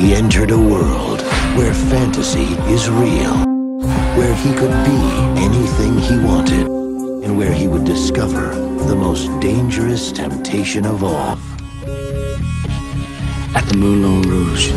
he entered a world where fantasy is real, where he could be anything he wanted, and where he would discover the most dangerous temptation of all. At the Moulin Rouge,